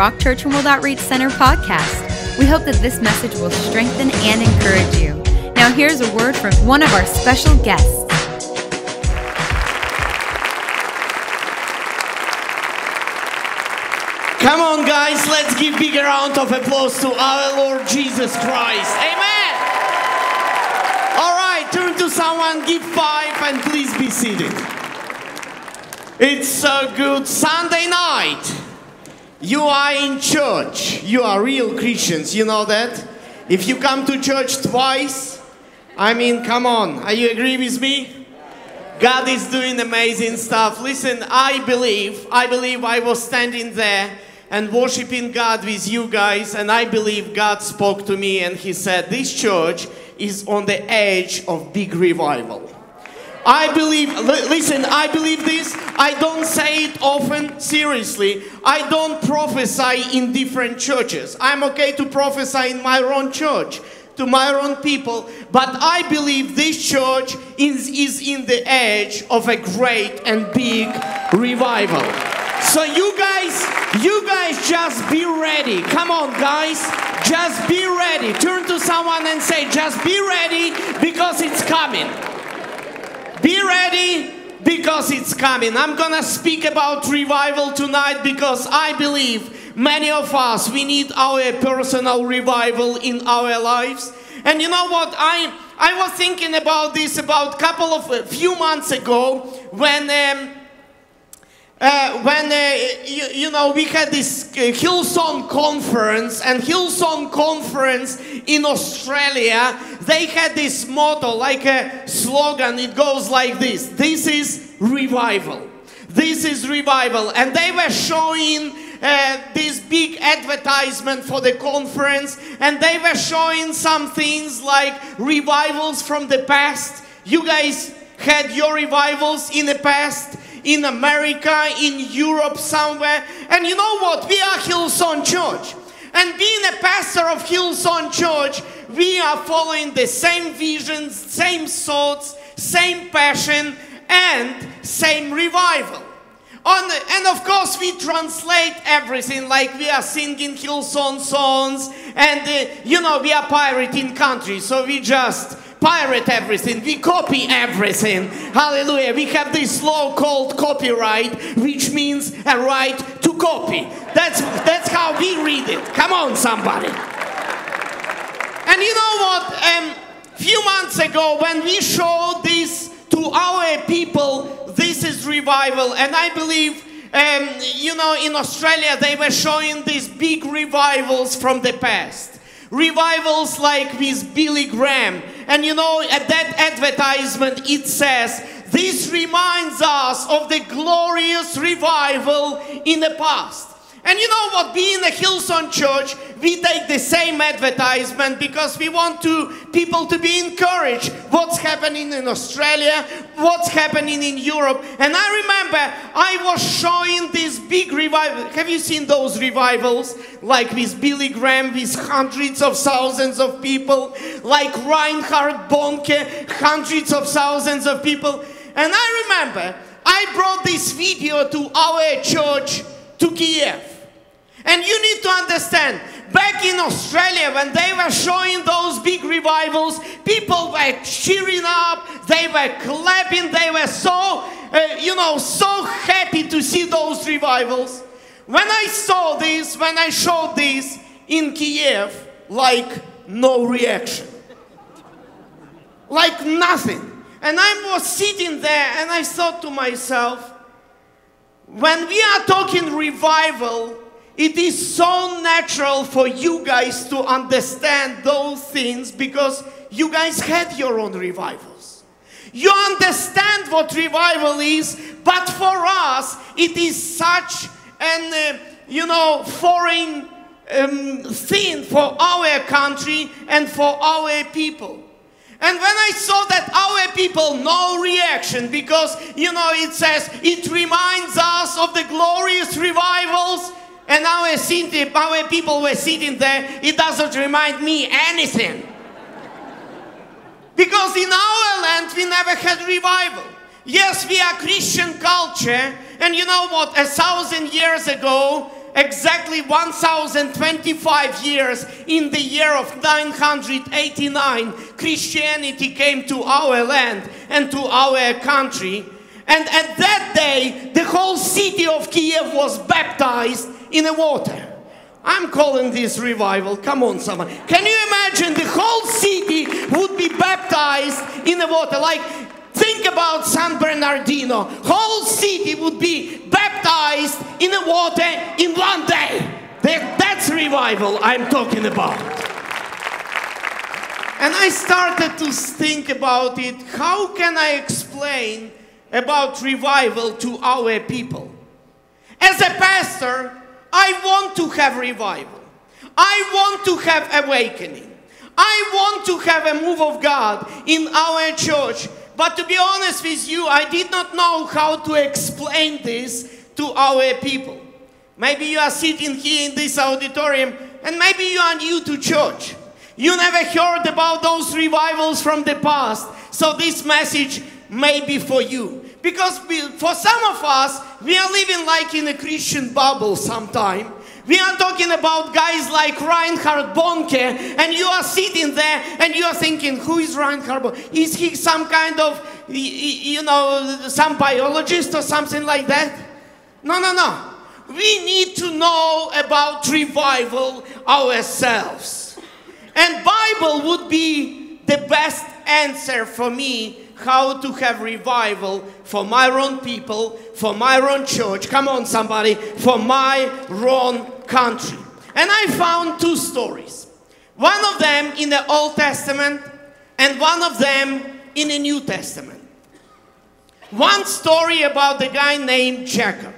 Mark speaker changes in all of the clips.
Speaker 1: Rock Church and World Outreach Center podcast. We hope that this message will strengthen and encourage you. Now, here's a word from one of our special guests.
Speaker 2: Come on, guys, let's give big round of applause to our Lord Jesus Christ. Amen. All right, turn to someone, give five, and please be seated. It's a good Sunday night. You are in church. You are real Christians. You know that? If you come to church twice, I mean, come on. Are you agree with me? God is doing amazing stuff. Listen, I believe, I believe I was standing there and worshiping God with you guys, and I believe God spoke to me and He said, This church is on the edge of big revival. I believe, li- listen, I believe this. I don't say it often, seriously. I don't prophesy in different churches. I'm okay to prophesy in my own church, to my own people, but I believe this church is, is in the edge of a great and big revival. So you guys, you guys just be ready. Come on, guys. Just be ready. Turn to someone and say, just be ready because it's coming. Ready because it's coming. I'm gonna speak about revival tonight because I believe many of us we need our personal revival in our lives. And you know what? I I was thinking about this about a couple of a few months ago when. Um, uh, when uh, you, you, know we had this uh, Hillsong conference and Hillsong conference in Australia, they had this motto like a slogan. It goes like this: "This is revival. This is revival." And they were showing uh, this big advertisement for the conference, and they were showing some things like revivals from the past. You guys had your revivals in the past in America, in Europe, somewhere. And you know what? We are Hillsong Church. And being a pastor of Hillsong Church, we are following the same visions, same thoughts, same passion, and same revival. On, and of course, we translate everything like we are singing Hillsong songs, and uh, you know, we are pirating country, so we just pirate everything, we copy everything. Hallelujah. We have this law called copyright, which means a right to copy. That's that's how we read it. Come on, somebody. And you know what? Um, few months ago, when we showed this to our people, this is revival, and I believe. Um, you know, in Australia, they were showing these big revivals from the past. Revivals like with Billy Graham. And you know, at that advertisement, it says, This reminds us of the glorious revival in the past. And you know what? Being a Hillsong church, we take the same advertisement because we want to people to be encouraged. What's happening in Australia? What's happening in Europe? And I remember I was showing this big revival. Have you seen those revivals? Like with Billy Graham, with hundreds of thousands of people, like Reinhard Bonnke, hundreds of thousands of people. And I remember I brought this video to our church to Kiev. And you need to understand, back in Australia, when they were showing those big revivals, people were cheering up, they were clapping, they were so, uh, you know, so happy to see those revivals. When I saw this, when I showed this in Kiev, like no reaction. Like nothing. And I was sitting there and I thought to myself, when we are talking revival, it is so natural for you guys to understand those things because you guys had your own revivals. You understand what revival is, but for us, it is such an, uh, you know, foreign um, thing for our country and for our people. And when I saw that our people, no reaction, because, you know, it says it reminds us of the glorious revivals, and our, sitting, our people were sitting there, it doesn't remind me anything. Because in our land, we never had revival. Yes, we are Christian culture, and you know what? A thousand years ago, exactly 1025 years in the year of 989 Christianity came to our land and to our country and at that day the whole city of Kiev was baptized in the water I'm calling this revival. Come on, someone. Can you imagine the whole city would be baptized in the water? Like, think about San Bernardino. Whole city would be baptized in the water in one day. That's revival I'm talking about. And I started to think about it. How can I explain about revival to our people? As a pastor, I want to have revival. I want to have awakening. I want to have a move of God in our church. But to be honest with you, I did not know how to explain this to our people. Maybe you are sitting here in this auditorium and maybe you are new to church. You never heard about those revivals from the past. So this message may be for you. Because we, for some of us, we are living like in a Christian bubble sometime. We are talking about guys like Reinhard Bonnke, and you are sitting there and you are thinking, who is Reinhard Bonnke? Is he some kind of, you know, some biologist or something like that? No, no, no. We need to know about revival ourselves. And Bible would be the best answer for me how to have revival for my own people, for my own church, come on somebody, for my own country. And I found two stories. One of them in the Old Testament and one of them in the New Testament. One story about the guy named Jacob.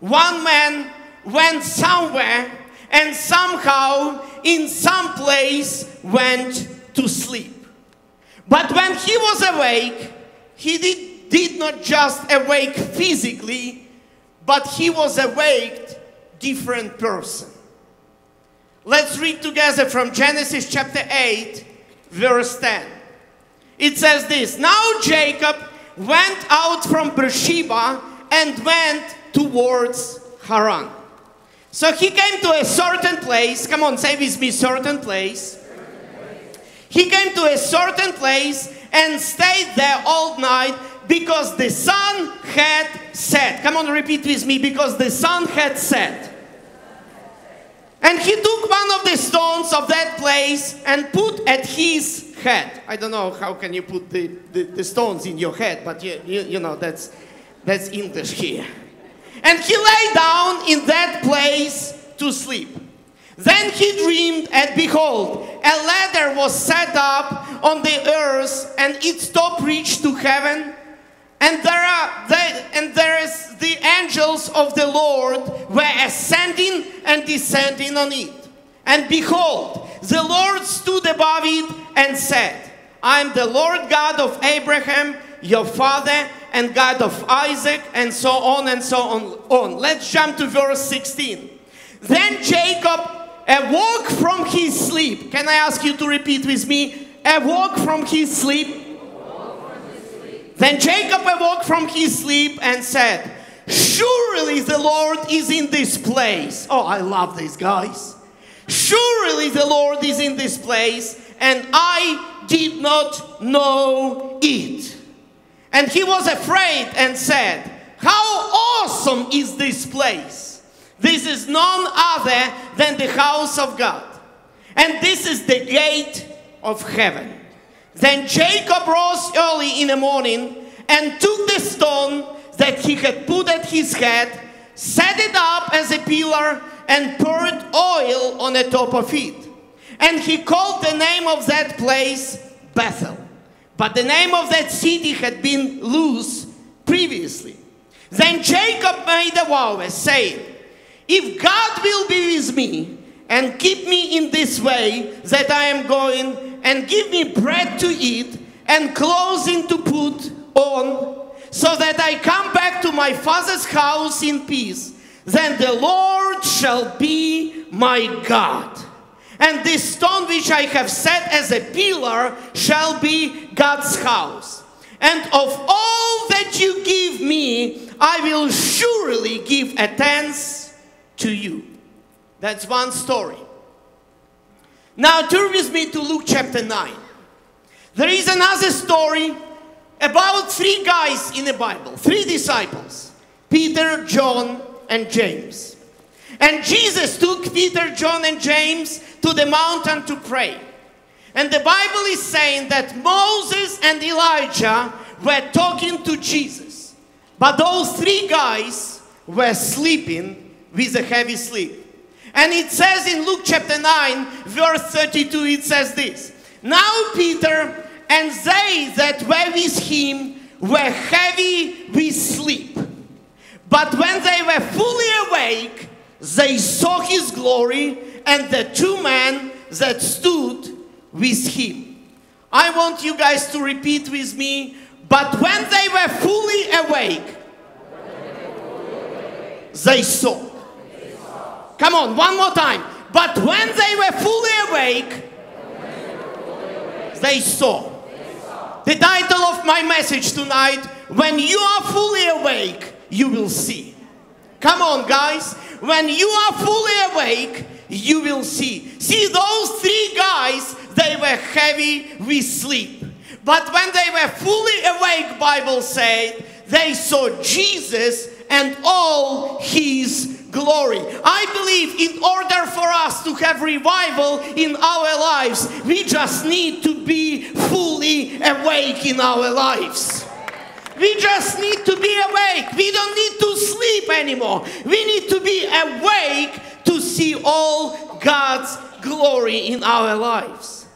Speaker 2: One man went somewhere and somehow in some place went to sleep. But when he was awake, he did, did not just awake physically, but he was awake different person. Let's read together from Genesis chapter 8, verse 10. It says this Now Jacob went out from Beersheba and went towards Haran. So he came to a certain place. Come on, say with me, certain place. He came to a certain place and stayed there all night because the sun had set. Come on, repeat with me because the sun had set. And he took one of the stones of that place and put at his head. I don't know how can you put the, the, the stones in your head, but you, you, you know, that's, that's English here. And he lay down in that place to sleep. Then he dreamed, and behold, a ladder was set up on the earth, and its top reached to heaven. And there are they, and there is the angels of the Lord were ascending and descending on it. And behold, the Lord stood above it and said, I am the Lord God of Abraham, your father, and God of Isaac, and so on and so on. on. Let's jump to verse 16. Then Jacob awoke from his sleep. Can I ask you to repeat with me? Awoke from his sleep. Then Jacob awoke from his sleep and said, Surely the Lord is in this place. Oh, I love these guys. Surely the Lord is in this place, and I did not know it. And he was afraid and said, How awesome is this place! This is none other than the house of God. And this is the gate of heaven. Then Jacob rose early in the morning and took the stone that he had put at his head, set it up as a pillar, and poured oil on the top of it. And he called the name of that place Bethel. But the name of that city had been Luz previously. Then Jacob made a vow, saying, if God will be with me and keep me in this way that I am going and give me bread to eat and clothing to put on so that I come back to my father's house in peace, then the Lord shall be my God. And this stone which I have set as a pillar shall be God's house. And of all that you give me, I will surely give a tenth to you. That's one story. Now turn with me to Luke chapter 9. There is another story about three guys in the Bible, three disciples Peter, John, and James. And Jesus took Peter, John, and James to the mountain to pray. And the Bible is saying that Moses and Elijah were talking to Jesus. But those three guys were sleeping with a heavy sleep. And it says in Luke chapter 9, verse 32, it says this Now Peter and they that were with him were heavy with sleep. But when they were fully awake, they saw his glory and the two men that stood with him. I want you guys to repeat with me. But when they were fully awake, they saw. Come on, one more time. But when they were fully awake, they saw. The title of my message tonight When you are fully awake, you will see. Come on, guys. When you are fully awake, you will see. See, those three guys, they were heavy with sleep. But when they were fully awake, Bible said, they saw Jesus and all his glory. I believe in order for us to have revival in our lives, we just need to be fully awake in our lives. We just need to be awake. We don't need to sleep anymore. We need to be awake to see all God's glory in our lives.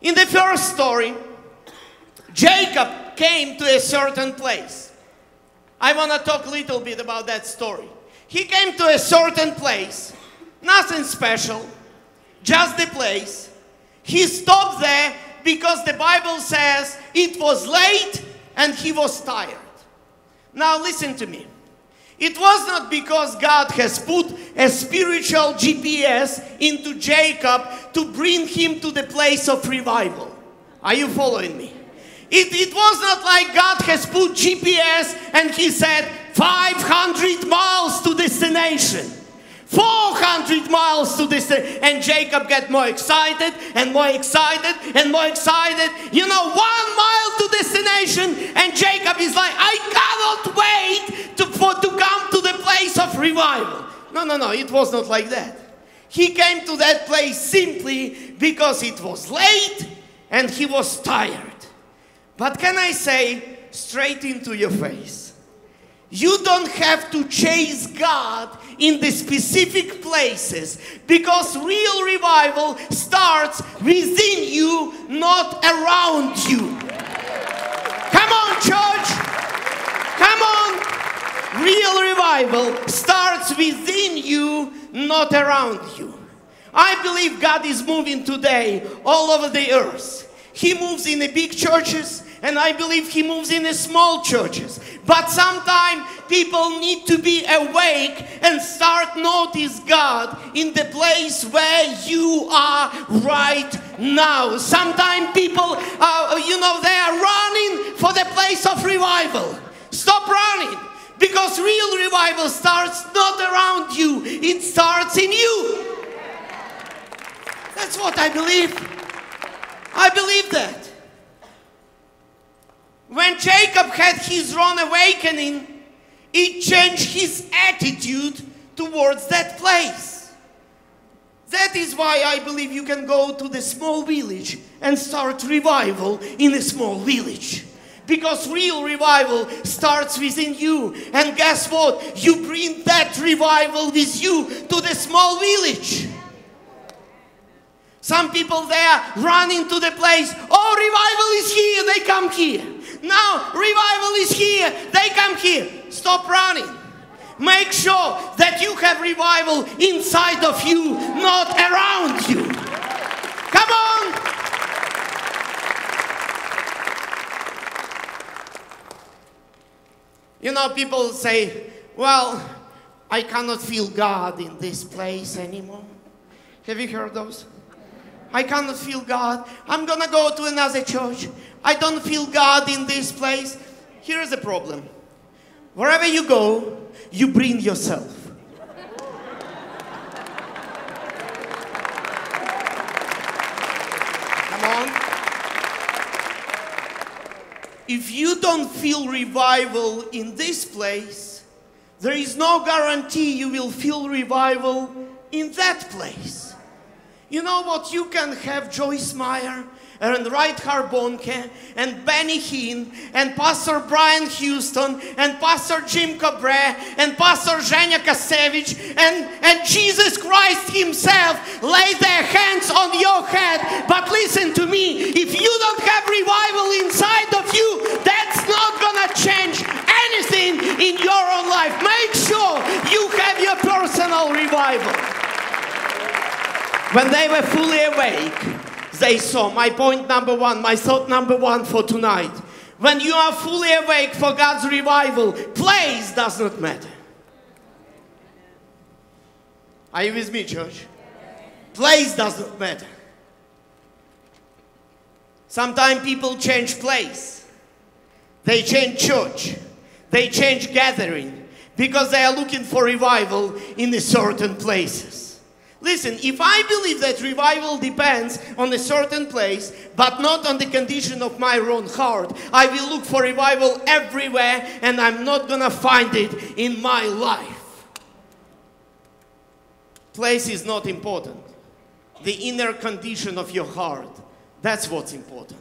Speaker 2: In the first story, Jacob came to a certain place. I want to talk a little bit about that story. He came to a certain place, nothing special, just the place. He stopped there because the Bible says it was late and he was tired. Now, listen to me. It was not because God has put a spiritual GPS into Jacob to bring him to the place of revival. Are you following me? It, it was not like God has put GPS and he said 500 miles to destination. 400 miles to this and Jacob get more excited and more excited and more excited. You know one mile to destination and Jacob is like I cannot wait to, for, to come to the place of revival. No no no it was not like that. He came to that place simply because it was late and he was tired but can I say straight into your face you don't have to chase God in the specific places because real revival starts within you, not around you. Come on, church. Come on. Real revival starts within you, not around you. I believe God is moving today all over the earth. He moves in the big churches, and I believe He moves in the small churches. But sometimes people need to be awake and start notice God in the place where you are right now. Sometimes people, uh, you know, they are running for the place of revival. Stop running. Because real revival starts not around you, it starts in you. That's what I believe. I believe that. When Jacob had his wrong awakening, it changed his attitude towards that place. That is why I believe you can go to the small village and start revival in a small village. Because real revival starts within you. And guess what? You bring that revival with you to the small village. Some people there run into the place, oh, revival is here, they come here. Now, revival is here. They come here. Stop running. Make sure that you have revival inside of you, not around you. Come on. You know, people say, well, I cannot feel God in this place anymore. Have you heard those? I cannot feel God. I'm gonna go to another church. I don't feel God in this place. Here's the problem wherever you go, you bring yourself. Come on. If you don't feel revival in this place, there is no guarantee you will feel revival in that place. You know what? You can have Joyce Meyer and Reinhard Bonnke and Benny Hinn and Pastor Brian Houston and Pastor Jim Cobre and Pastor Zhenya Kasevich and, and Jesus Christ himself lay their hands on your head. But listen to me, if you don't have revival inside of you, that's not gonna change anything in your own life. Make sure you have your personal revival. When they were fully awake, they saw. My point number one, my thought number one for tonight. When you are fully awake for God's revival, place does not matter. Are you with me, church? Place does not matter. Sometimes people change place. They change church. They change gathering because they are looking for revival in certain places. Listen, if I believe that revival depends on a certain place, but not on the condition of my own heart, I will look for revival everywhere and I'm not gonna find it in my life. Place is not important. The inner condition of your heart, that's what's important.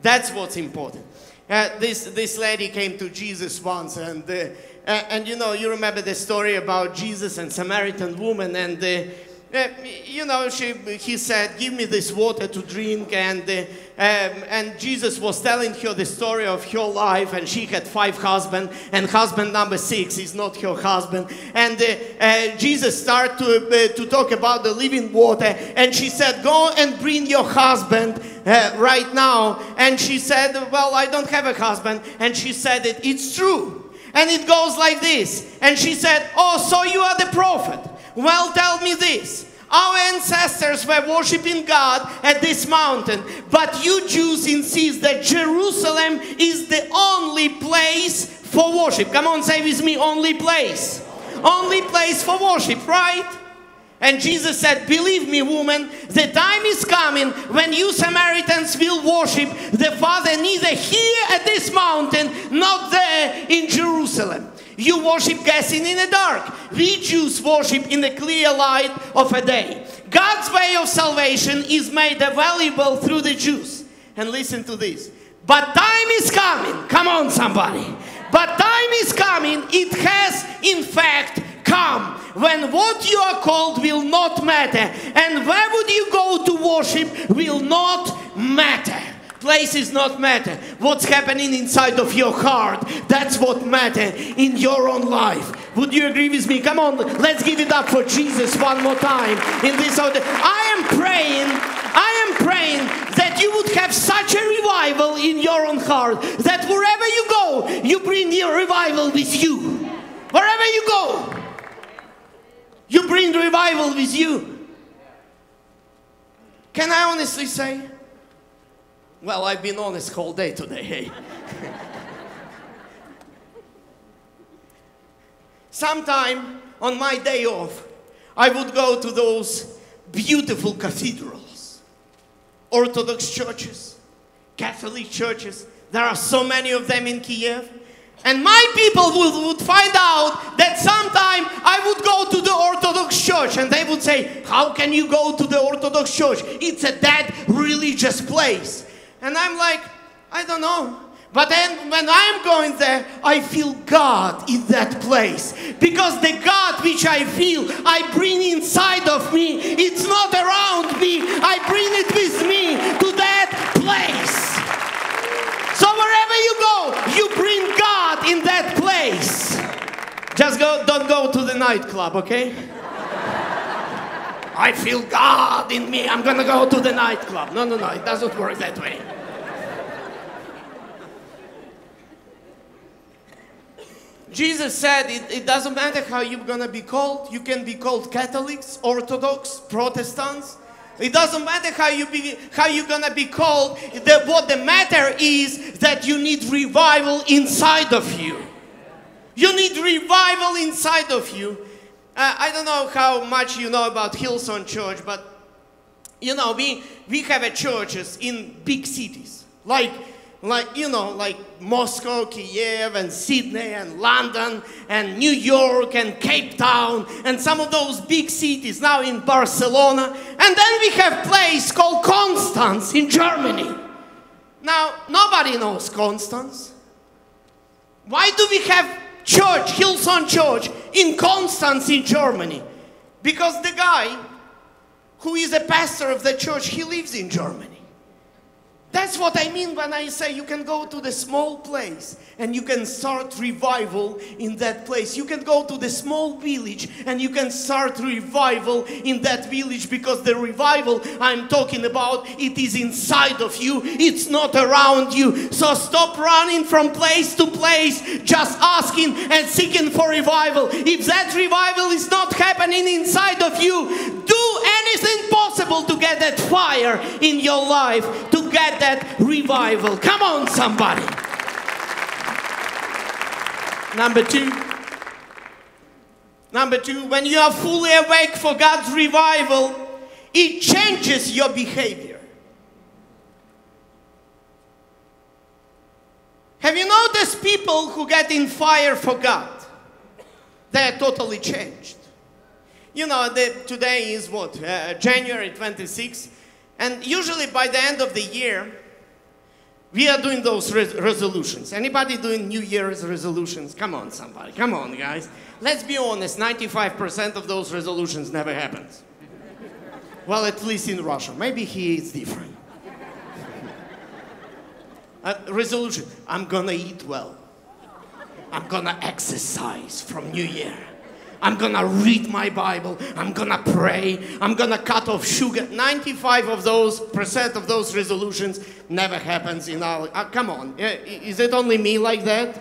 Speaker 2: That's what's important. Uh, this, this lady came to Jesus once and uh, and, you know, you remember the story about Jesus and Samaritan woman, and uh, uh, you know, she, he said, "Give me this water to drink," and uh, um, and Jesus was telling her the story of her life, and she had five husbands, and husband number six is not her husband, and uh, uh Jesus started to to talk about the living water, and she said, "Go and bring your husband." right now, and she said, Well, I don't have a husband, and she said it, it's true. And it goes like this. And she said, Oh, so you are the prophet. Well, tell me this. Our ancestors were worshiping God at this mountain, but you Jews insist that Jerusalem is the only place for worship. Come on, say with me, only place. Only place for worship, right? And Jesus said, Believe me, woman, the time is coming when you Samaritans will worship the Father neither here at this mountain, not there in Jerusalem. You worship guessing in the dark. We Jews worship in the clear light of a day. God's way of salvation is made available through the Jews. And listen to this. But time is coming. Come on, somebody. But time is coming. It has, in fact, come when what you are called will not matter and where would you go to worship will not matter. Places not matter. What's happening inside of your heart that's what matter in your own life. Would you agree with me? Come on let's give it up for jesus one more time in this order. I am praying i am praying that you would have such a revival in your own heart that wherever you go you bring your revival with you. Wherever you go bring revival with you. Can I honestly say? Well, I've been honest all day today, hey. Sometime on my day off, I would go to those beautiful cathedrals, Orthodox churches, Catholic churches. There are so many of them in Kiev. And my people would, would find out that sometime I would go to the Orthodox church and they would say, How can you go to the Orthodox church? It's a dead religious place. And I'm like, I don't know. But then when I'm going there, I feel God in that place. Because the God which I feel, I bring inside of me. It's not around me. I bring it with me to that place. Wherever you go, you bring God in that place. Just go, don't go to the nightclub, okay? I feel God in me. I'm gonna go to the nightclub. No, no, no, it doesn't work that way. Jesus said it, it, doesn't matter how you're gonna be called. You can be called Catholics, Orthodox, Protestants. It doesn't matter how you be, how you're gonna be called. The, what the matter is that you need revival inside of you. You need revival inside of you. Uh, I don't know how much you know about Hillsong Church, but you know we we have churches in big cities like like you know like moscow kiev and sydney and london and new york and cape town and some of those big cities now in barcelona. And then we have place called constance in germany. Now nobody knows constance. Why do we have church hillsong church in constance in germany? Because the guy who is a pastor of the church he lives in germany that's what I mean when I say you can go to the small place and you can start revival in that place. You can go to the small village and you can start revival in that village because the revival I'm talking about it is inside of you. It's not around you. So stop running from place to place just asking and seeking for revival. If that revival is not happening inside of you, do anything possible to get that fire in your life, to get that revival. Come on, somebody. Number two. Number two, when you are fully awake for God's revival, it changes your behavior. Have you noticed people who get in fire for God? They're totally changed. You know, the, today is what? Uh, January 26th. And usually by the end of the year, we are doing those res- resolutions. Anybody doing New Year's resolutions? Come on, somebody. Come on, guys. Let's be honest, 95% of those resolutions never happens. well, at least in Russia. Maybe here it's different. Uh, resolution I'm gonna eat well. I'm gonna exercise from New Year. I'm gonna read my Bible. I'm gonna pray. I'm gonna cut off sugar. 95 of those percent of those resolutions never happens in our. Uh, come on, Uh, is it only me like that?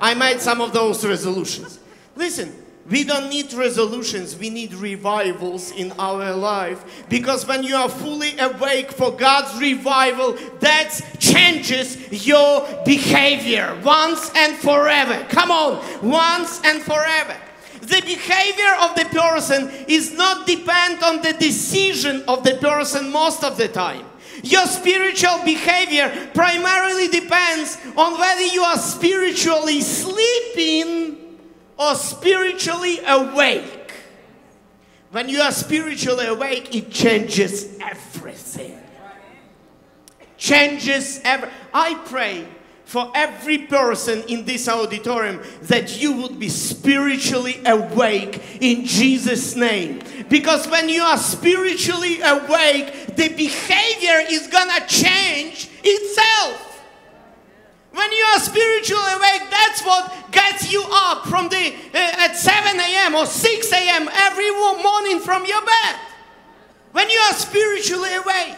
Speaker 2: I made some of those resolutions. Listen, we don't need resolutions, we need revivals in our life. Because when you are fully awake for God's revival, that changes your behavior once and forever. Come on, once and forever. The behavior of the person is not depend on the decision of the person most of the time. Your spiritual behavior primarily depends on whether you are spiritually sleeping or spiritually awake. When you are spiritually awake, it changes everything. Changes every. I pray for every person in this auditorium that you would be spiritually awake in Jesus' name. Because when you are spiritually awake, the behavior is gonna change itself. When you are spiritually awake, that's what gets you up from the uh, at 7 a.m. or 6 a.m. every morning from your bed. When you are spiritually awake.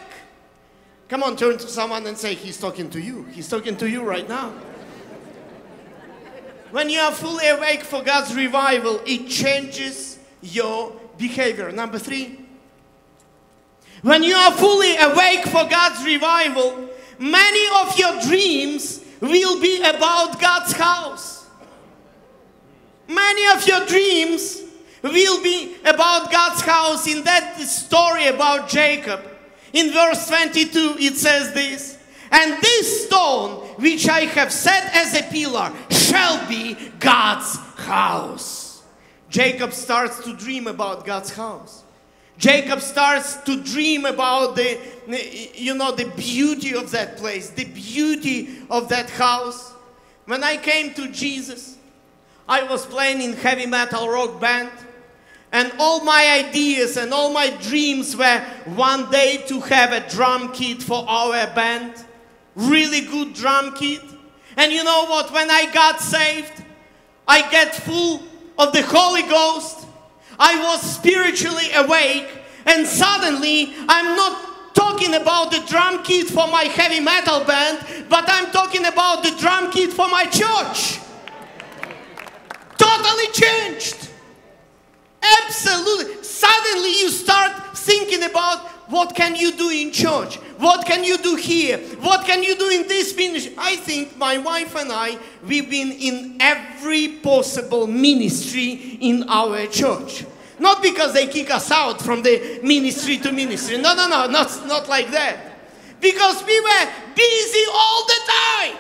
Speaker 2: Come on, turn to someone and say, He's talking to you. He's talking to you right now. When you are fully awake for God's revival, it changes your behavior. Number three, when you are fully awake for God's revival, many of your dreams will be about God's house. Many of your dreams will be about God's house. In that story about Jacob, in verse 22, it says this And this stone which I have set as a pillar shall be God's house. Jacob starts to dream about God's house. Jacob starts to dream about the, you know, the beauty of that place, the beauty of that house. When I came to Jesus, I was playing in heavy metal rock band, and all my ideas and all my dreams were one day to have a drum kit for our band, really good drum kit. And you know what? When I got saved, I get full of the Holy Ghost. I was spiritually awake, and suddenly I'm not talking about the drum kit for my heavy metal band, but I'm talking about the drum kit for my church. Totally changed. Absolutely. Suddenly you start thinking about what can you do in church? What can you do here? What can you do in this ministry? I think my wife and I, we've been in every possible ministry in our church. Not because they kick us out from the ministry to ministry. No, no, no, not, not like that. Because we were busy all the time.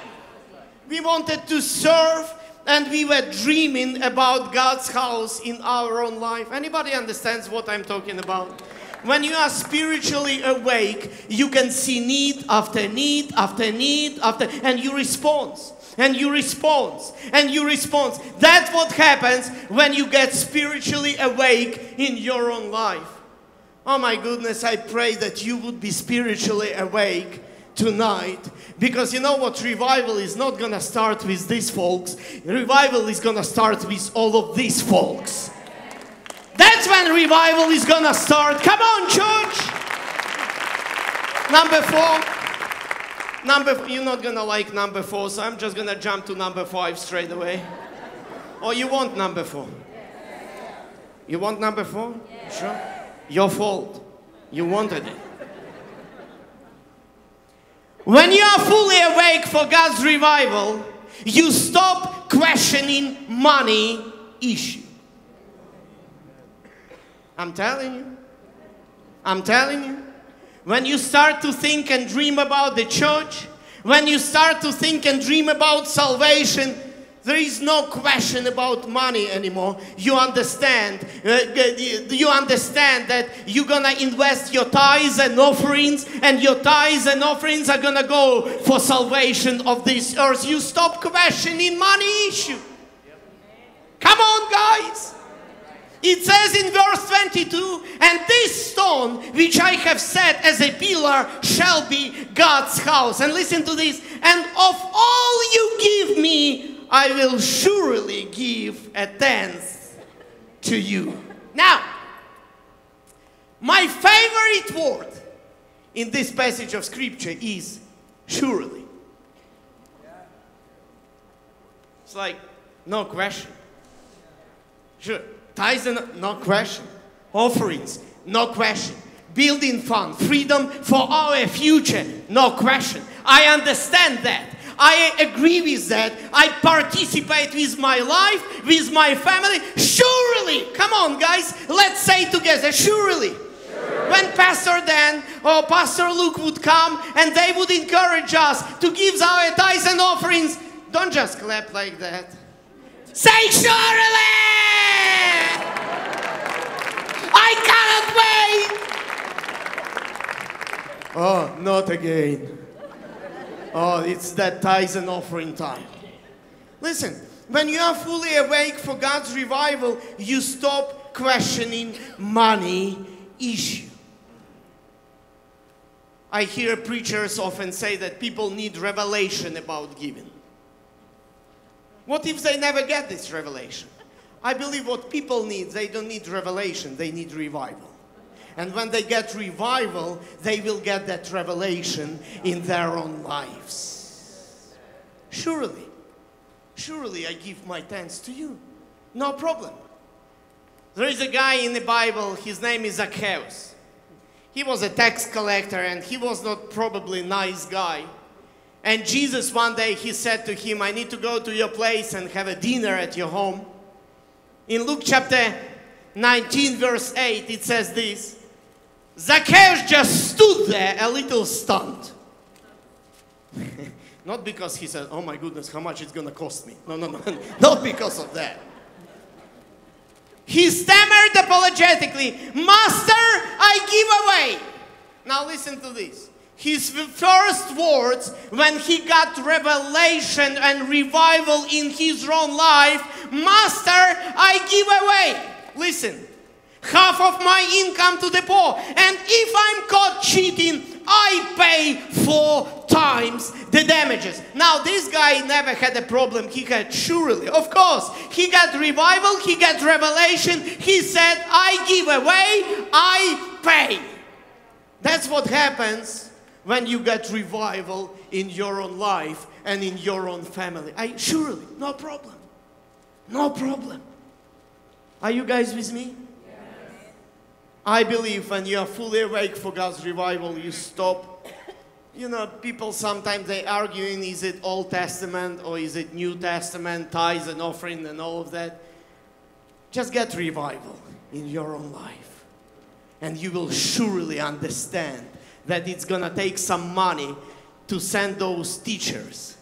Speaker 2: We wanted to serve and we were dreaming about God's house in our own life. Anybody understands what I'm talking about? When you are spiritually awake, you can see need after need after need after and you respond. And you respond. And you respond. That's what happens when you get spiritually awake in your own life. Oh my goodness, I pray that you would be spiritually awake tonight because you know what? Revival is not gonna start with these folks. Revival is gonna start with all of these folks. That's when revival is gonna start. Come on church. Number four. Number you're not gonna like number four so i'm just gonna jump to number five straight away. Or you want number four? You want number four? Sure. Your fault. You wanted it when you are fully awake for God's revival, you stop questioning money issue. I'm telling you. I'm telling you. When you start to think and dream about the church, when you start to think and dream about salvation, there is no question about money anymore. You understand. Uh, you understand that you're gonna invest your tithes and offerings, and your tithes and offerings are gonna go for salvation of this earth. You stop questioning money issue. Come on, guys. It says in verse 22, and this stone which I have set as a pillar shall be God's house. And listen to this, and of all you give me, I will surely give a tenth to you. Now, my favorite word in this passage of scripture is surely. It's like, no question. Sure. Tithes, no question. Offerings, no question. Building fund, freedom for our future, no question. I understand that. I agree with that. I participate with my life, with my family. Surely, come on, guys, let's say together, surely. When Pastor Dan or Pastor Luke would come and they would encourage us to give our tithes and offerings, don't just clap like that. Say surely! I cannot wait! Oh, not again. Oh, it's that tithes and offering time. Listen, when you are fully awake for God's revival, you stop questioning money issue. I hear preachers often say that people need revelation about giving. What if they never get this revelation? I believe what people need, they don't need revelation, they need revival. And when they get revival, they will get that revelation in their own lives. Surely, surely I give my thanks to you. No problem. There is a guy in the Bible, his name is Zacchaeus. He was a tax collector and he was not probably a nice guy. And Jesus one day he said to him, I need to go to your place and have a dinner at your home. In Luke chapter 19 verse 8 it says this Zacchaeus just stood there a little stunned. Not because he said, Oh my goodness, how much it's gonna cost me. No, no, no, not because of that. He stammered apologetically, Master, I give away. Now listen to this. His first words when he got revelation and revival in his own life, Master, I give away. Listen, half of my income to the poor. And if I'm caught cheating, I pay four times the damages. Now, this guy never had a problem. He had surely, of course, he got revival, he got revelation. He said, I give away, I pay. That's what happens when you get revival in your own life and in your own family. I surely, no problem. No problem. Are you guys with me? I believe when you are fully awake for God's revival, you stop. You know, people sometimes they arguing is it Old Testament or is it New Testament, tithes and offering and all of that. Just get revival in your own life. And you will surely understand that it's gonna take some money to send those teachers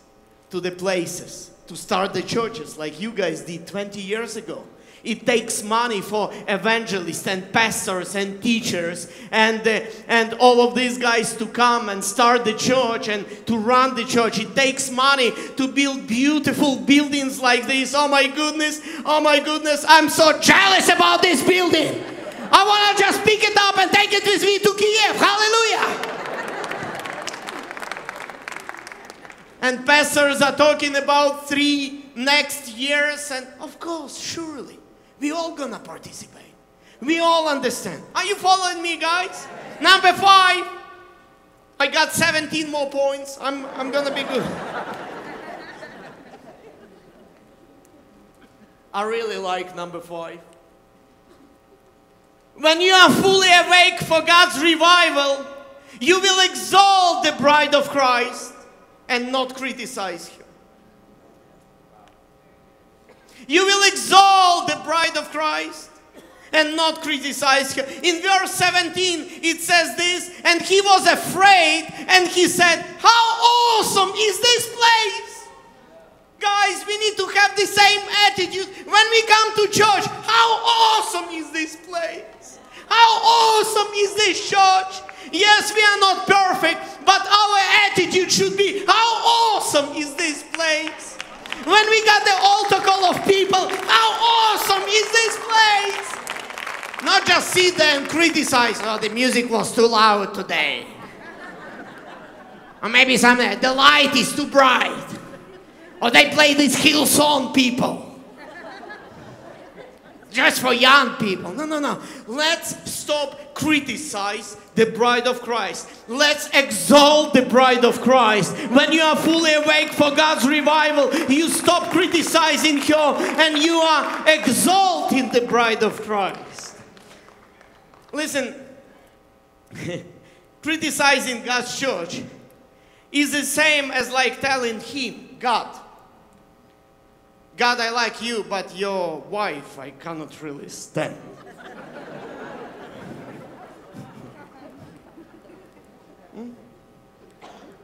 Speaker 2: to the places to start the churches like you guys did 20 years ago. It takes money for evangelists and pastors and teachers and, uh, and all of these guys to come and start the church and to run the church. It takes money to build beautiful buildings like this. Oh my goodness, oh my goodness, I'm so jealous about this building. I want to just pick it up and take it with me to Kiev. Hallelujah. And pastors are talking about three next years, and of course, surely, we all gonna participate. We all understand. Are you following me, guys? Number five. I got 17 more points. I'm, I'm gonna be good. I really like number five. When you are fully awake for God's revival, you will exalt the bride of Christ and not criticize her. You will exalt the bride of Christ and not criticize her. In verse 17, it says this, and he was afraid and he said, How awesome is this place! Guys, we need to have the same attitude when we come to church. How awesome is this place? How awesome is this church? Yes, we are not perfect, but our attitude should be how awesome is this place? When we got the altar call of people, how awesome is this place? Not just sit there and criticize, oh, the music was too loud today. Or maybe something, uh, the light is too bright. Or they play this Hillsong people just for young people. No, no, no. Let's stop criticize the bride of Christ. Let's exalt the bride of Christ. When you are fully awake for God's revival, you stop criticizing her and you are exalting the bride of Christ. Listen, criticizing God's church is the same as like telling him, God, God, I like you, but your wife I cannot really stand.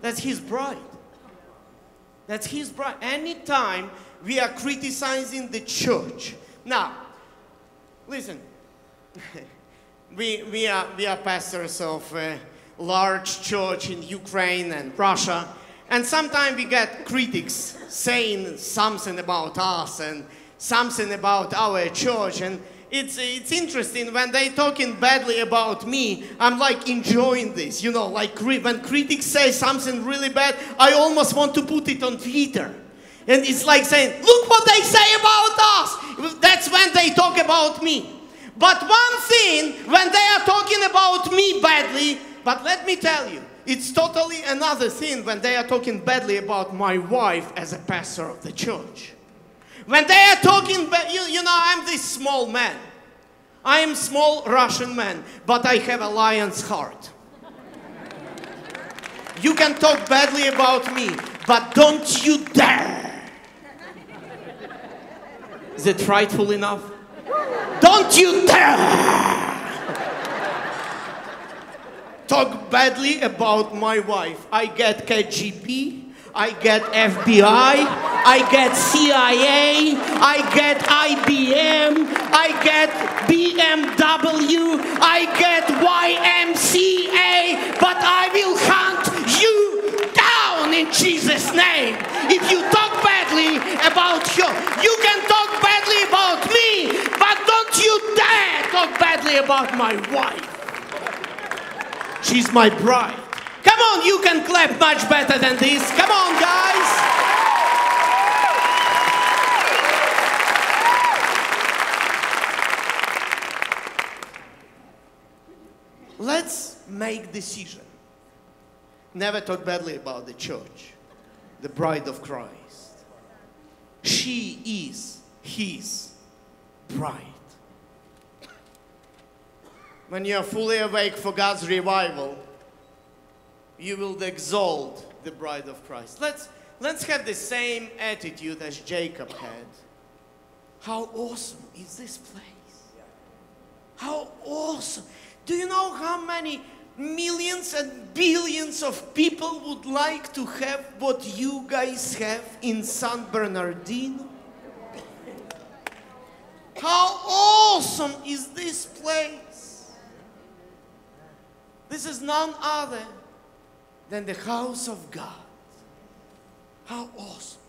Speaker 2: That's his bride. That's his bride. Anytime we are criticizing the church. Now, listen. we, we, are, we are pastors of a large church in Ukraine and Russia. And sometimes we get critics saying something about us and something about our church. And it's, it's interesting when they talking badly about me, I'm like enjoying this. You know, like when critics say something really bad, I almost want to put it on Twitter. And it's like saying, look what they say about us. That's when they talk about me. But one thing, when they are talking about me badly, but let me tell you, it's totally another thing when they are talking badly about my wife as a pastor of the church. When they are talking, you, you know, I'm this small man. I am small Russian man, but I have a lion's heart. You can talk badly about me, but don't you dare. Is it frightful enough? Don't you dare talk badly about my wife. I get KGB, I get FBI, I get CIA, I get IBM, I get BMW, I get YMCA, but I will hunt you down in Jesus' name. If you talk badly about her, you can talk badly about me, but don't you dare talk badly about my wife. She's my bride. Come on, you can clap much better than this. Come on, guys. Let's make decision. Never talk badly about the church, the bride of Christ. She is his bride when you are fully awake for God's revival, you will exalt the bride of Christ. Let's, let's have the same attitude as Jacob had. How awesome is this place? How awesome. Do you know how many millions and billions of people would like to have what you guys have in San Bernardino? How awesome is this place? This is none other than the house of God. How awesome.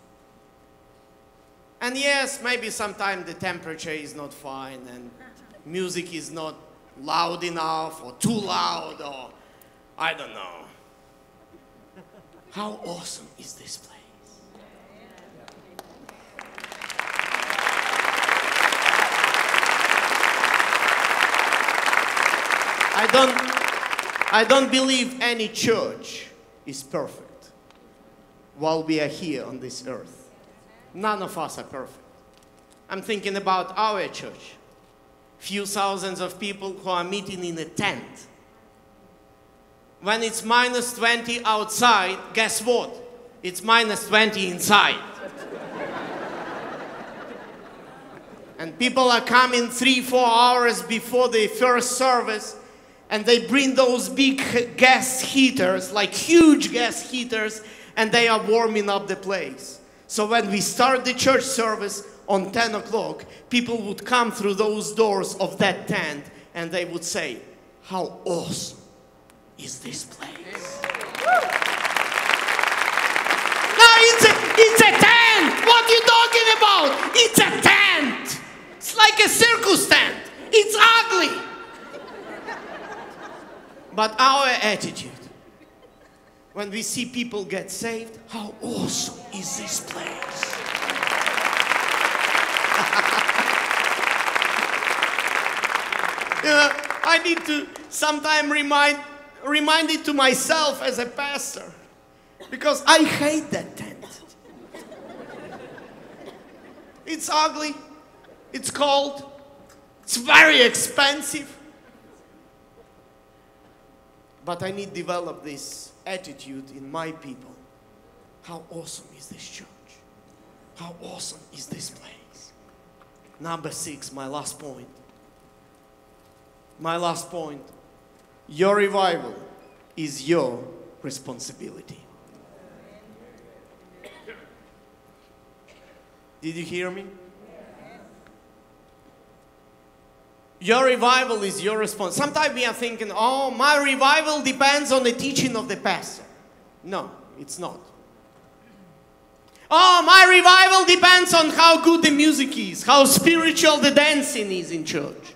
Speaker 2: And yes, maybe sometimes the temperature is not fine and music is not loud enough or too loud or I don't know. How awesome is this place? I don't, I don't believe any church is perfect while we are here on this earth. None of us are perfect. I'm thinking about our church. Few thousands of people who are meeting in a tent. When it's minus 20 outside, guess what? It's minus 20 inside. and people are coming three, four hours before the first service and they bring those big gas heaters, like huge gas heaters, and they are warming up the place. So when we start the church service on 10 o'clock, people would come through those doors of that tent and they would say, How awesome is this place? Now it's a, it's a tent! What are you talking about? It's a tent! It's like a circus tent. It's ugly. But our attitude, when we see people get saved, how awesome is this place? you know, I need to sometime remind, remind it to myself as a pastor because I hate that tent. It's ugly, it's cold, it's very expensive. But I need develop this attitude in my people. How awesome is this church? How awesome is this place? Number six, my last point. My last point. Your revival is your responsibility. Did you hear me? Your revival is your response. Sometimes we are thinking, oh, my revival depends on the teaching of the pastor. No, it's not. Oh, my revival depends on how good the music is, how spiritual the dancing is in church.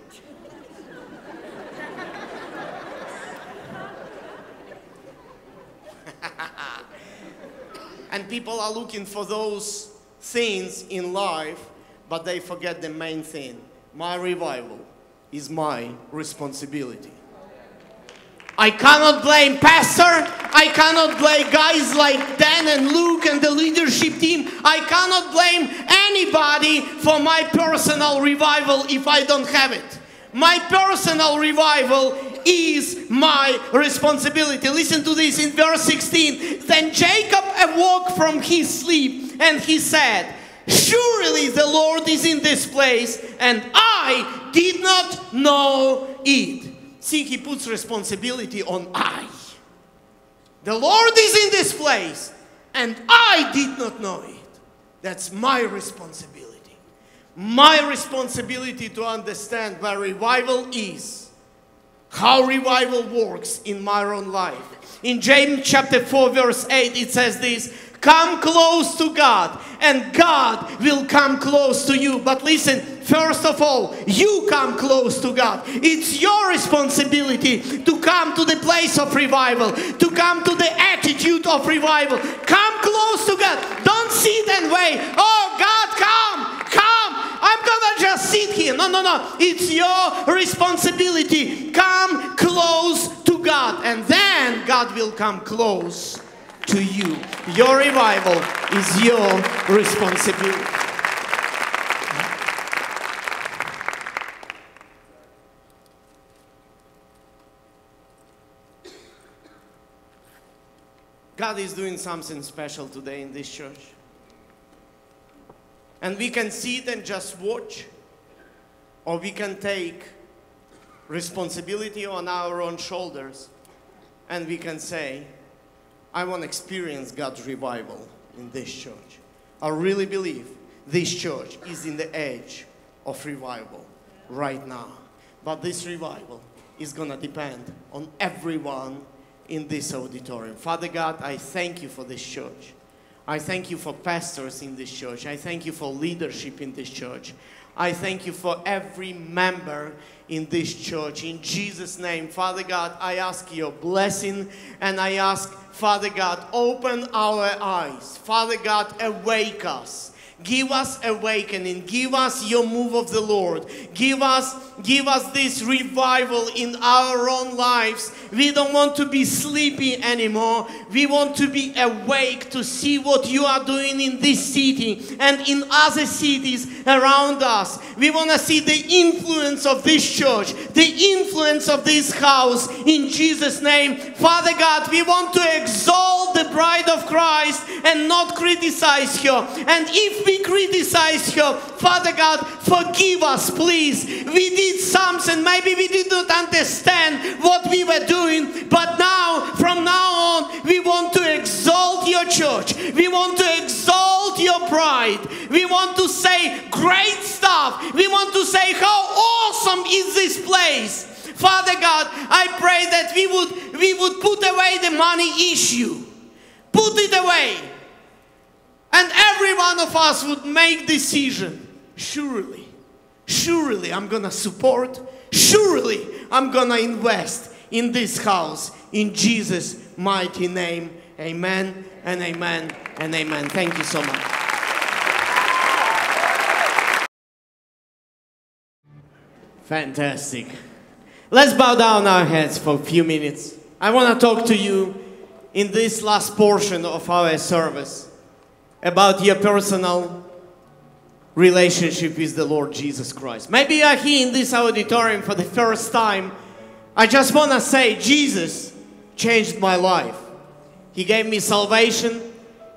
Speaker 2: and people are looking for those things in life, but they forget the main thing my revival is my responsibility. I cannot blame pastor. I cannot blame guys like Dan and Luke and the leadership team. I cannot blame anybody for my personal revival if I don't have it. My personal revival is my responsibility. Listen to this in verse 16. Then Jacob awoke from his sleep and he said, Surely the Lord is in this place, and I did not know it. See, he puts responsibility on I. The Lord is in this place, and I did not know it. That's my responsibility. My responsibility to understand where revival is, how revival works in my own life. In James chapter 4, verse 8, it says this Come close to God, and God will come close to you. But listen, first of all, you come close to God. It's your responsibility to come to the place of revival, to come to the attitude of revival. Come close to God. Don't sit and wait. Oh, God, come, come. I'm gonna just sit here. No, no, no. It's your responsibility. Come close to God, and then God will come close to you. Your revival is your responsibility. God is doing something special today in this church. And we can sit and just watch, or we can take responsibility on our own shoulders and we can say, I want to experience God's revival in this church. I really believe this church is in the edge of revival right now. But this revival is going to depend on everyone in this auditorium. Father God, I thank you for this church. I thank you for pastors in this church. I thank you for leadership in this church. I thank you for every member in this church. In Jesus' name, Father God, I ask your blessing and I ask, Father God, open our eyes. Father God, awake us. Give us awakening. Give us your move of the Lord. Give us, give us this revival in our own lives. We don't want to be sleepy anymore. We want to be awake to see what you are doing in this city and in other cities around us. We want to see the influence of this church, the influence of this house in Jesus' name. Father God, we want to exalt the bride of Christ and not criticize her. And if we criticize her, Father God, forgive us, please. We did something, maybe we did not understand what we were doing, but now, from now on, we want to exalt your church. We want to exalt your pride. We want to say great stuff. We want to say how awesome is this place. Father God, I pray that we would we would put away the money issue. Put it away. And every one of us would make decision. Surely, surely I'm gonna support. Surely I'm gonna invest in this house in Jesus' mighty name. Amen and amen and amen. Thank you so much. Fantastic. Let's bow down our heads for a few minutes. I want to talk to you in this last portion of our service about your personal relationship with the Lord Jesus Christ. Maybe you are here in this auditorium for the first time. I just want to say, Jesus changed my life. He gave me salvation.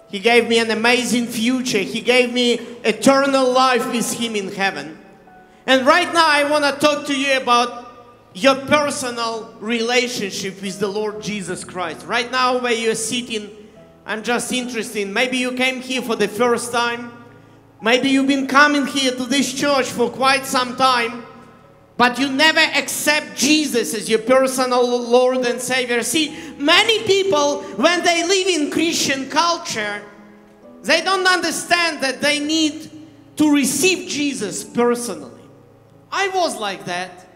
Speaker 2: He gave me an amazing future. He gave me eternal life with Him in heaven. And right now, I want to talk to you about your personal relationship with the Lord Jesus Christ. Right now, where you're sitting, I'm just interested. Maybe you came here for the first time. Maybe you've been coming here to this church for quite some time, but you never accept Jesus as your personal Lord and Savior. See, many people, when they live in Christian culture, they don't understand that they need to receive Jesus personally. I was like that.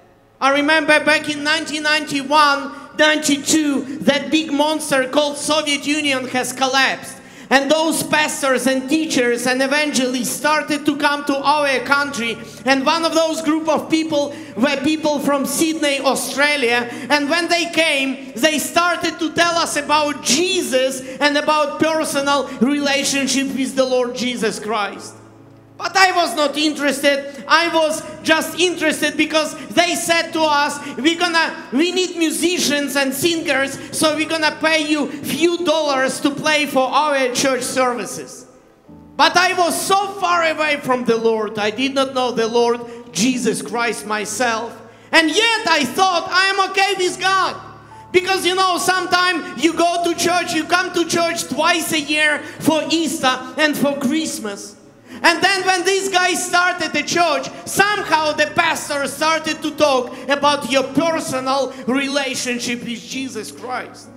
Speaker 2: I remember back in 1991, 92, that big monster called Soviet Union has collapsed. And those pastors and teachers and evangelists started to come to our country. And one of those group of people were people from Sydney, Australia. And when they came, they started to tell us about Jesus and about personal relationship with the Lord Jesus Christ. But I was not interested. I was just interested because they said to us, we're gonna, we need musicians and singers, so we're gonna pay you few dollars to play for our church services. But I was so far away from the Lord, I did not know the Lord Jesus Christ myself. And yet I thought I am okay with God. Because you know, sometimes you go to church, you come to church twice a year for Easter and for Christmas. And then when these guys started the church, somehow the pastor started to talk about your personal relationship with Jesus Christ.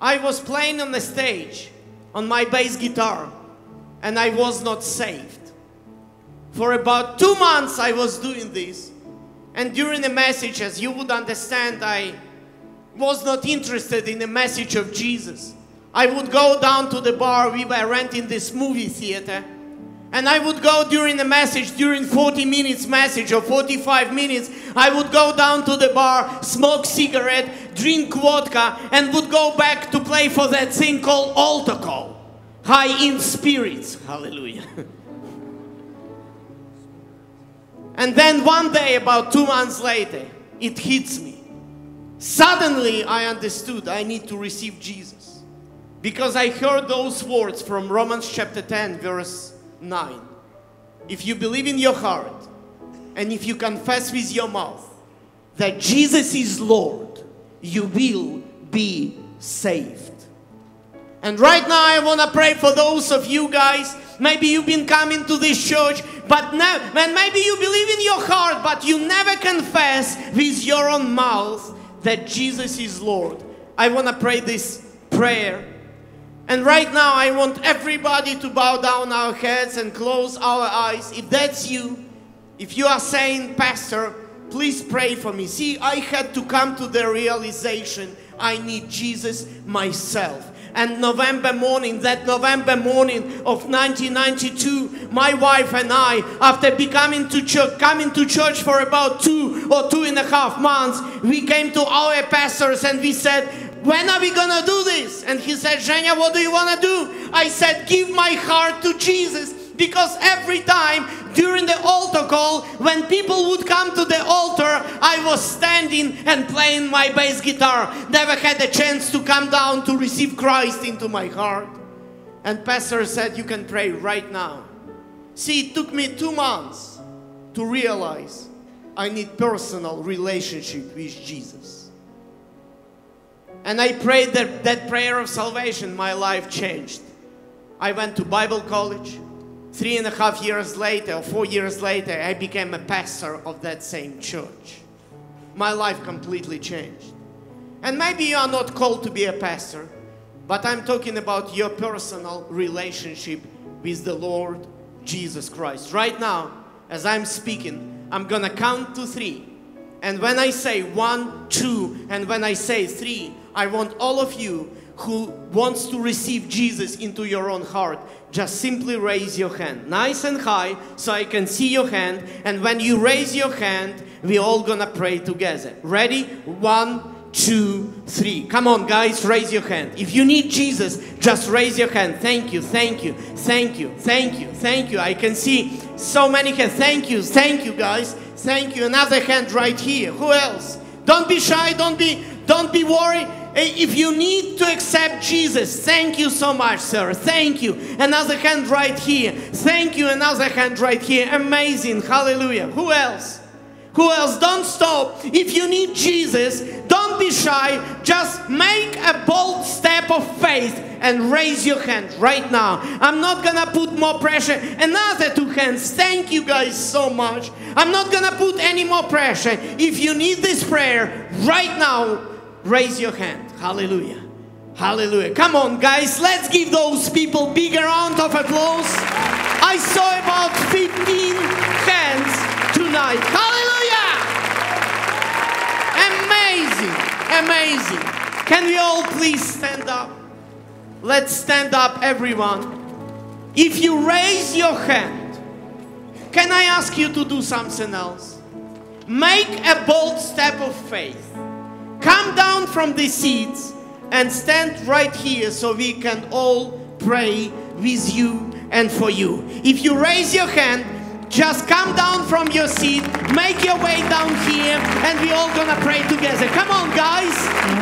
Speaker 2: I was playing on the stage on my bass guitar and I was not saved. For about two months I was doing this. And during the message, as you would understand, I was not interested in the message of Jesus. I would go down to the bar, we were renting this movie theater and I would go during the message, during 40 minutes message or 45 minutes, I would go down to the bar, smoke cigarette, drink vodka, and would go back to play for that thing called altar call. High in spirits. Hallelujah. and then one day, about two months later, it hits me. Suddenly, I understood I need to receive Jesus. Because I heard those words from Romans chapter 10, verse 9. If you believe in your heart and if you confess with your mouth that Jesus is Lord, you will be saved. And right now, I want to pray for those of you guys. Maybe you've been coming to this church, but now, and maybe you believe in your heart, but you never confess with your own mouth that Jesus is Lord. I want to pray this prayer. And right now, I want everybody to bow down our heads and close our eyes. If that's you, if you are saying, Pastor, please pray for me. See, I had to come to the realization I need Jesus myself. And November morning, that November morning of 1992, my wife and I, after becoming to church, coming to church for about two or two and a half months, we came to our pastors and we said, when are we gonna do this? And he said, Zhenya, what do you wanna do? I said, give my heart to Jesus. Because every time during the altar call, when people would come to the altar, I was standing and playing my bass guitar. Never had a chance to come down to receive Christ into my heart. And pastor said, you can pray right now. See, it took me two months to realize I need personal relationship with Jesus. And I prayed that, that prayer of salvation, my life changed. I went to Bible college. Three and a half years later, or four years later, I became a pastor of that same church. My life completely changed. And maybe you are not called to be a pastor, but I'm talking about your personal relationship with the Lord Jesus Christ. Right now, as I'm speaking, I'm gonna count to three. And when I say one, two, and when I say three, I want all of you who wants to receive Jesus into your own heart, just simply raise your hand nice and high so I can see your hand. And when you raise your hand, we're all gonna pray together. Ready? One, two, three. Come on, guys, raise your hand. If you need Jesus, just raise your hand. Thank you, thank you, thank you, thank you, thank you. I can see so many hands. Thank you, thank you, guys. Thank you. Another hand right here. Who else? Don't be shy, don't be don't be worried. If you need to accept Jesus, thank you so much, sir. Thank you. Another hand right here. Thank you. Another hand right here. Amazing. Hallelujah. Who else? Who else? Don't stop. If you need Jesus, don't be shy. Just make a bold step of faith and raise your hand right now. I'm not gonna put more pressure. Another two hands. Thank you guys so much. I'm not gonna put any more pressure. If you need this prayer right now, raise your hand. Hallelujah. Hallelujah. Come on, guys. Let's give those people big round of applause. I saw about 15 hands tonight. Hallelujah. Amazing. Amazing. Can we all please stand up? Let's stand up, everyone. If you raise your hand, can I ask you to do something else? Make a bold step of faith. Come down from the seats and stand right here so we can all pray with you and for you. If you raise your hand, just come down from your seat, make your way down here, and we're all gonna pray together. Come on, guys.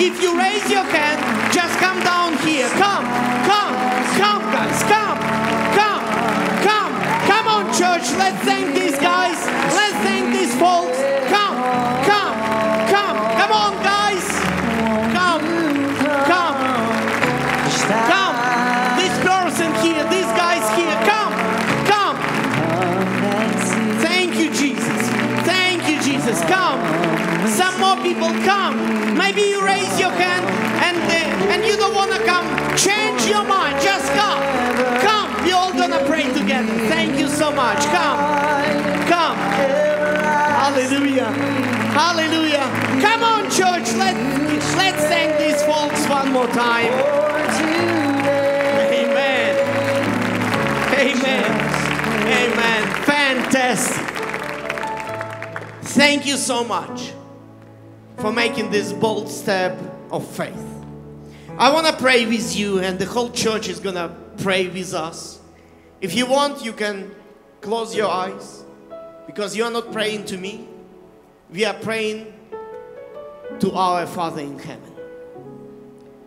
Speaker 2: If you raise your hand, just come down here. Come, come, come, guys. Come, come, come. Come on, church. Let's thank these guys. Let's thank these folks. Come, come, come. Come on, guys. People come. Maybe you raise your hand and uh, and you don't want to come. Change your mind. Just come. Come. We're all gonna pray together. Thank you so much. Come. Come. Hallelujah. Hallelujah. Come on, church. Let let's thank these folks one more time. Amen. Amen. Amen. Fantastic. Thank you so much for making this bold step of faith. I want to pray with you, and the whole church is going to pray with us. If you want, you can close your eyes because you are not praying to me. We are praying to our Father in heaven.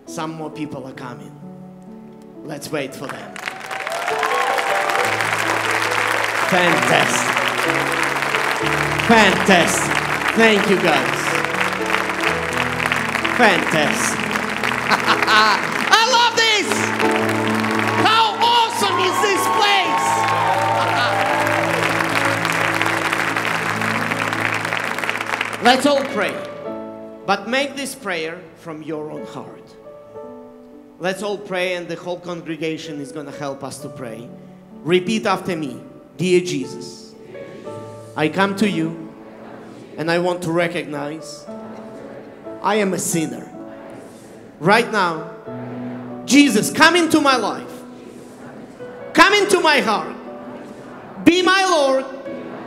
Speaker 2: Some more people are coming. Let's wait for them. Fantastic. Fantastic. Thank you, guys. Fantastic. I love this. How awesome is this place? Let's all pray. But make this prayer from your own heart. Let's all pray, and the whole congregation is going to help us to pray. Repeat after me Dear Jesus, I come to you and I want to recognize I am a sinner. Right now, Jesus, come into my life, come into my heart, be my Lord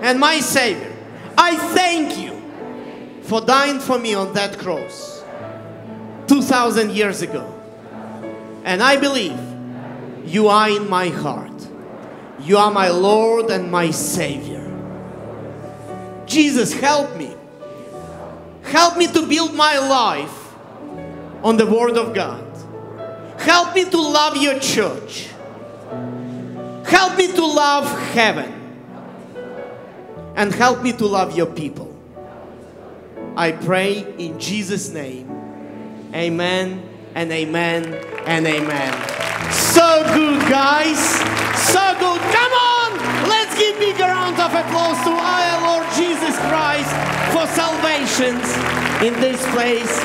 Speaker 2: and my Savior. I thank you for dying for me on that cross 2,000 years ago. And I believe you are in my heart. You are my Lord and my Savior. Jesus, help me. Help me to build my life on the Word of God. Help me to love your church. Help me to love heaven. And help me to love your people. I pray in Jesus' name. Amen and amen and amen. So good, guys. So good. Come on. Let's give big round of applause to our Lord Jesus Christ for salvations in this place.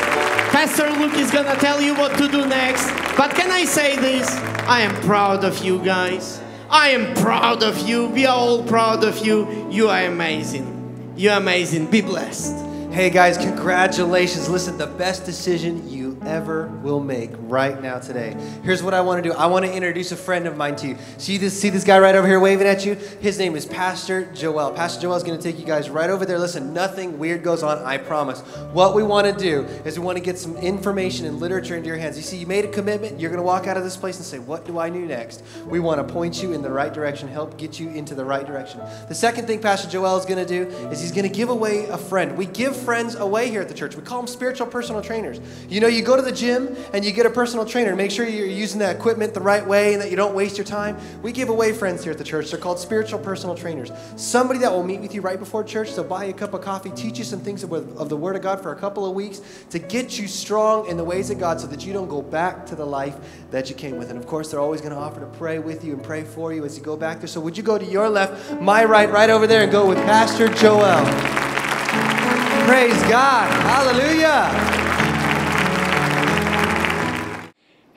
Speaker 2: Pastor Luke is to tell you what to do next. But can I say this? I am proud of you guys. I am proud of you. We are all proud of you. You are amazing. You are amazing. Be blessed.
Speaker 3: Hey guys, congratulations. Listen, the best decision you ever will make right now today. Here's what I want to do. I want to introduce a friend of mine to you. See this see this guy right over here waving at you? His name is Pastor Joel. Pastor Joel is going to take you guys right over there. Listen, nothing weird goes on, I promise. What we want to do is we want to get some information and literature into your hands. You see, you made a commitment. You're going to walk out of this place and say, "What do I do next?" We want to point you in the right direction, help get you into the right direction. The second thing Pastor Joel is going to do is he's going to give away a friend. We give friends away here at the church. We call them spiritual personal trainers. You know, you go to the gym and you get a personal trainer. Make sure you're using that equipment the right way and that you don't waste your time. We give away friends here at the church. They're called spiritual personal trainers. Somebody that will meet with you right before church, they'll buy you a cup of coffee, teach you some things of, of the Word of God for a couple of weeks to get you strong in the ways of God so that you don't go back to the life that you came with. And of course, they're always going to offer to pray with you and pray for you as you go back there. So would you go to your left, my right, right over there, and go with Pastor Joel. Praise God. Hallelujah.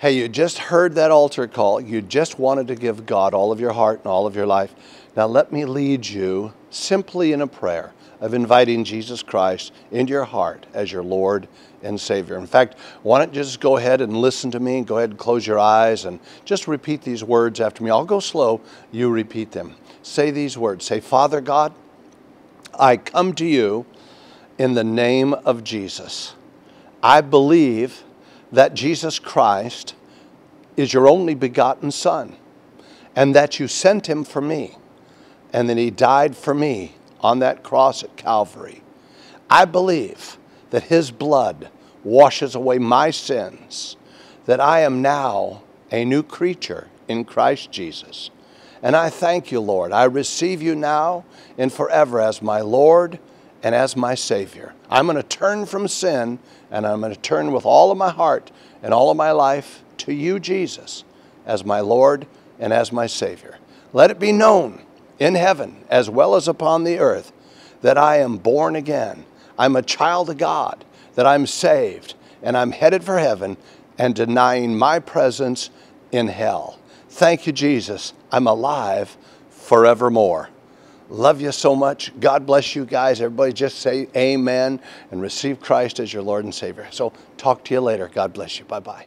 Speaker 4: Hey, you just heard that altar call. You just wanted to give God all of your heart and all of your life. Now, let me lead you simply in a prayer of inviting Jesus Christ into your heart as your Lord and Savior. In fact, why don't you just go ahead and listen to me? And go ahead and close your eyes and just repeat these words after me. I'll go slow, you repeat them. Say these words Say, Father God, I come to you in the name of Jesus. I believe that Jesus Christ is your only begotten Son and that you sent him for me and that he died for me on that cross at Calvary. I believe that his blood washes away my sins, that I am now a new creature in Christ Jesus. And I thank you, Lord. I receive you now and forever as my Lord and as my Savior. I'm going to turn from sin and I'm going to turn with all of my heart and all of my life to you, Jesus, as my Lord and as my Savior. Let it be known in heaven as well as upon the earth that I am born again. I'm a child of God, that I'm saved, and I'm headed for heaven and denying my presence in hell. Thank you, Jesus. I'm alive forevermore. Love you so much. God bless you guys. Everybody just say amen and receive Christ as your Lord and Savior. So talk to you later. God bless you. Bye bye.